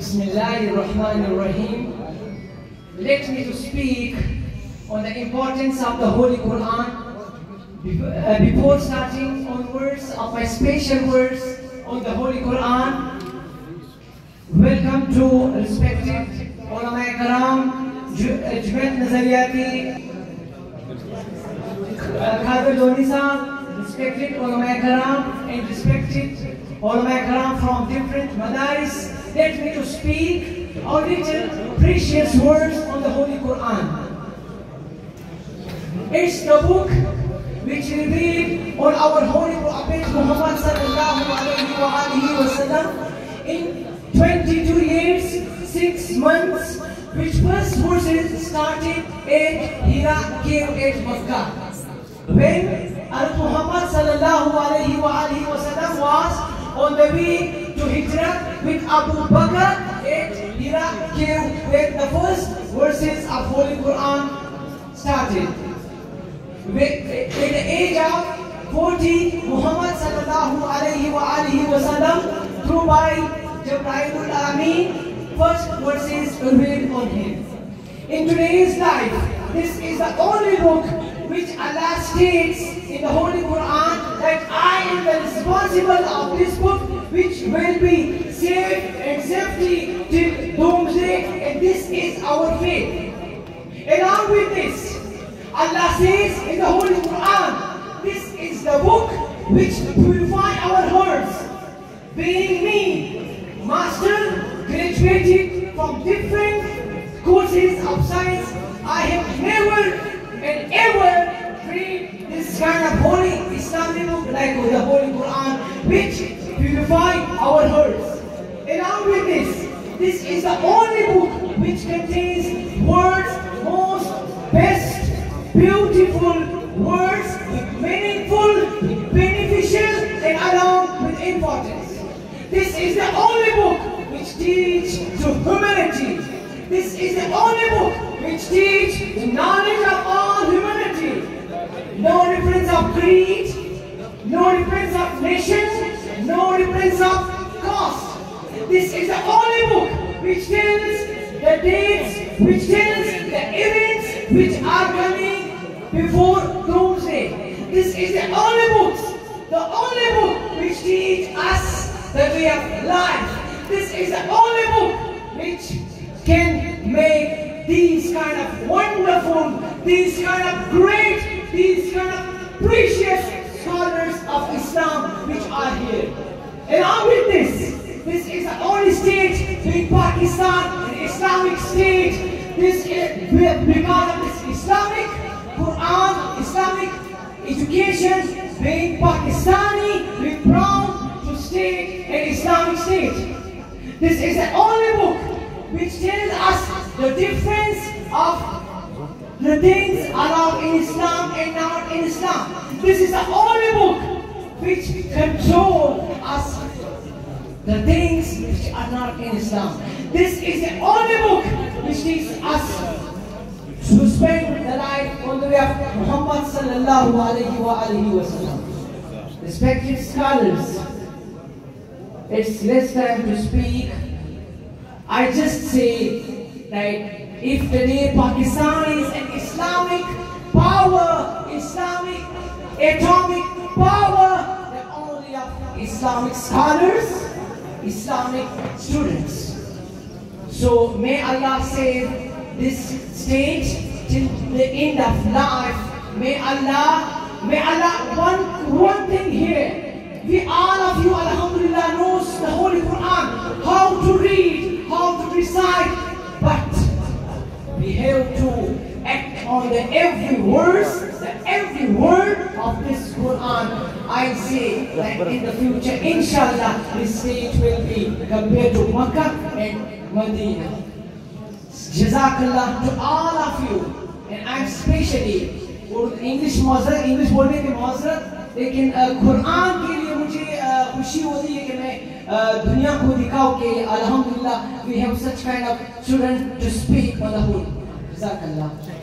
Bismillahir Rahmanir Rahim. Let me to speak on the importance of the Holy Quran. Before, uh, starting on words of my special words on the Holy Quran, welcome to respected ulama karam, Jumet Nazariyati, Khadir Doni respected ulama karam, and respected ulama karam from different madaris. Let me to speak a little precious words on the Holy Quran. It's the book which revealed on our holy Prophet Muhammad sallallahu alayhi wa alihi wasallam in 22 years, 6 months, which first verses started at Hira cave at Makkah. When on the way to Hijrah with Abu Bakr at Hira cave where the first verses of Holy Quran started. At the age of 40, Muhammad sallallahu alayhi wa alihi wasallam through by Jibrailul Ameen, first verses revealed on him. In today's life, this is the only book which Allah states in the Holy Quran that I am the responsible of this book which will be safe and safety till doomsday and this is our faith. Along with this, Allah says in the Holy Quran, this is the book which purify our hearts. Being me, master, graduated from different courses of science, I have never and ever read this kind of holy Islamic book like the Holy Quran, which purify our hearts. Along with this, this is the only book which contains words most best beautiful words, meaningful, beneficial, and along with importance. This is the only book which teach to humanity. This is the only book which teach the knowledge of all of no difference of nation, no difference of caste. This is the only book which tells the dates, which tells the events which are coming before doomsday. This is the only book, the only book which teach us the way of life. This is the only book which can make these kind of wonderful, these kind of great, these precious scholars of Islam which are here. Along with this, this is the only state in Pakistan, an Islamic state. This is because of this Islamic Quran, Islamic education, being Pakistani, we proud to stay an Islamic state. This is the only book which tells us the difference of the things allowed in Islam and not in Islam. This is the only book which control us the things which are not in Islam. This is the only book which teaches us to spend the life on the way of Muhammad sallallahu alayhi wa alayhi wa sallam. Respected scholars, it's less time to speak. I just say that if today Pakistan is an Islamic power, Islamic atomic power, the only Islamic scholars, Islamic students. So may Allah save this stage till the end of life. May Allah, may Allah, one, one thing here. We all of you, Alhamdulillah, knows the Holy Quran, how I say that in the future, inshallah, this state will be compared to Makkah and Medina. Jazakallah to all of you, and I'm especially English معذرت لیکن قرآن کے لیے خوشی ہوتی ہے کہ میں دنیا کو دکھاؤ کہ الحمدللہ we have such kind of children to speak الحمد للہ